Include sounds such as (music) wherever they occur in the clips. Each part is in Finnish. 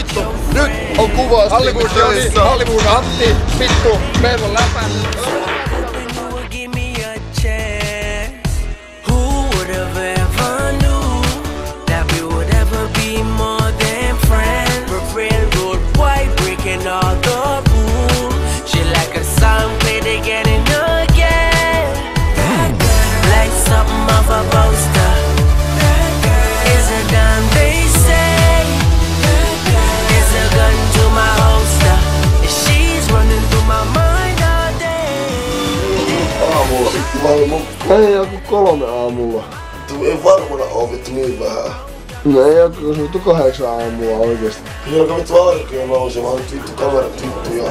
vittu, nyt on kuvaus. Hollywood, Hollywood Antti, vittu, meillä on läpä. Ei joku kolme aamulla. Vittu ei varmana oo vittu niin vähän. No ei joku vittu kahdeksan aamulla oikeesti. Kyllä alkoi vittu aurinko nousemaan, nyt vittu kamerat vittu ja...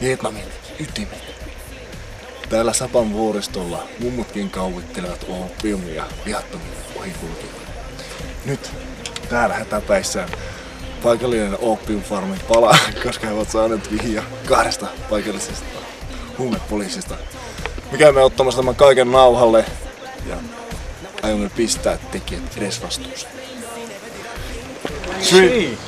Vietnamin ytimeen. Täällä Sapan vuoristolla mummutkin kauvittelevat opiumia viattomille ohikulkijoille. Nyt täällä hätäpäissään paikallinen opium farmi palaa, (laughs) koska he ovat saaneet vihja kahdesta paikallisesta huumepoliisista. Mikä me ottamassa tämän kaiken nauhalle ja aiomme pistää tekijät edesvastuuseen. Three.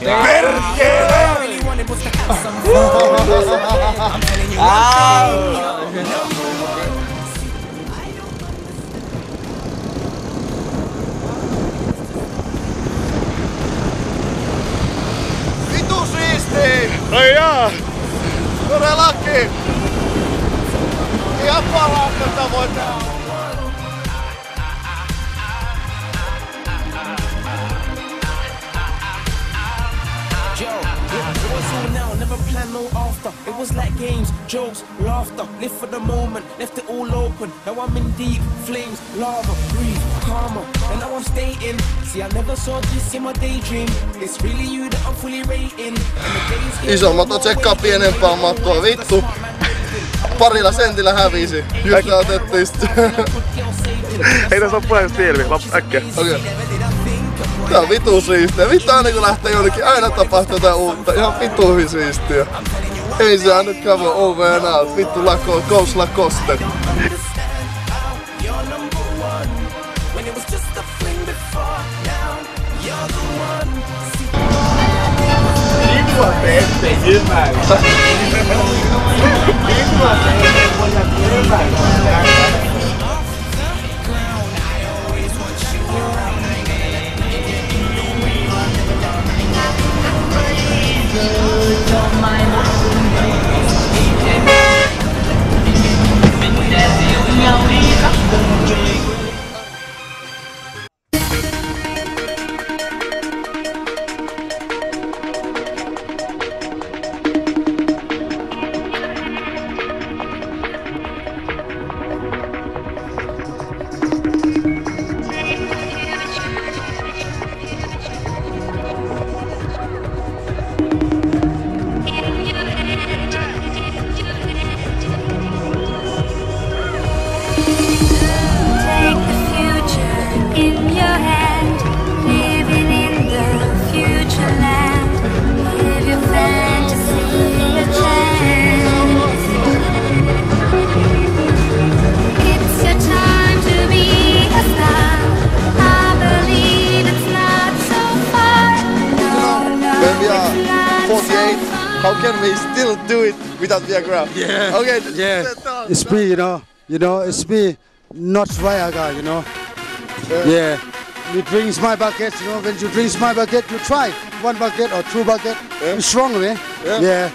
Vitu siisti! Ai jaa! Todellakin! Ihan palauttetta voi tehdä. After. It was like games, jokes, laughter. Live for the moment, left it all open. Now I'm in deep flames, lava, breathe, karma. And now I'm staying. See, I never saw this in my daydream. It's really you that I'm fully rating. Isommat tsekkaa pienempää mattoa, vittu. Parilla sentillä hävisi. Just otettiin. Ei tässä ole selvi, lapsi äkkiä. Okei. Tää on vitu siistiä. Vittu aina kun lähtee jonnekin, aina tapahtuu jotain uutta. Ihan vitu hyvin siistiä. Asia undercover over and out. Fit lako, Coach Lacoste. Língua aberta, we are it's not so 48, how can we still do it without Viagra? Yeah. Okay. Yeah. th- th- It's me, you know. You know, it's me, not Viagra, you know. Yeah. You drink my bucket, you know. When you drink my bucket, you try one bucket or two bucket. Yeah. It's strong, man. Eh? Yeah. Yeah.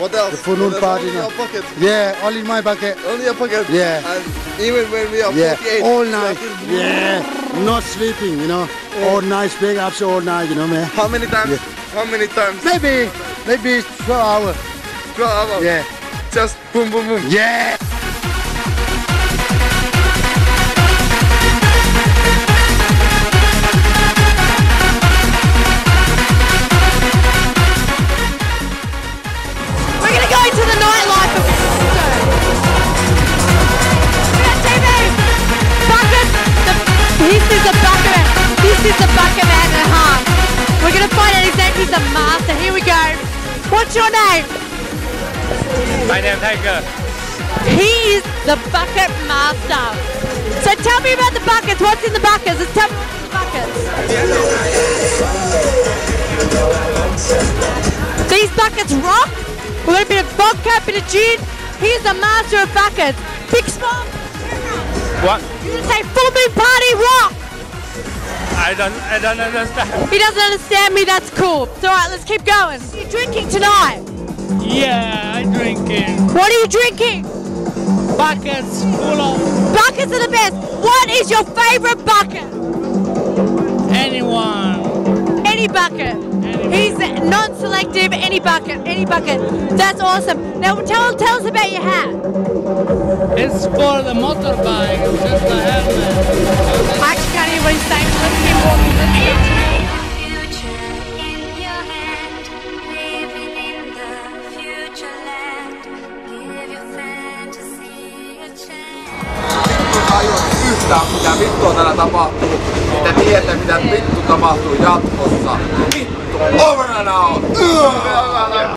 What else? The full moon There's party, only no. your pocket. Yeah. All in my bucket. Only a pocket. Yeah. And even when we are Yeah. 48, All night. Yeah. Not sleeping, you know. All night, big ups all night, you know, man. How many times? Yeah. How many times? Maybe, maybe 12 hours. 12 hours. Yeah. Just boom, boom, boom. Yeah. The master. Here we go. What's your name? My name Tiger. He is the bucket master. So tell me about the buckets. What's in the buckets? Let's tell me what's in the buckets. These buckets rock. We've got a bit of vodka, a bit of gin. He's the master of buckets. Big smile. What? You just say full moon party rock. I don't I don't understand. He doesn't understand me. That's cool. It's all right. Let's keep going. Are you drinking tonight? Yeah, I'm drinking What are you drinking? buckets full of Buckets are the best. What is your favorite bucket? anyone. Any bucket. He's non-selective. Any bucket. Any bucket. That's awesome. Now tell tell us about your hat. It's for the motorbike, it's just a helmet. Actually can't hear what he's saying. Let's keep walking. Let's keep. Future in your hand, living in the future land. Give your fantasy a chance. tajua yhtään mitä vittua täällä tapahtuu. Mitä tietää mitä vittu tapahtuu jatkossa. Vittu, over and out!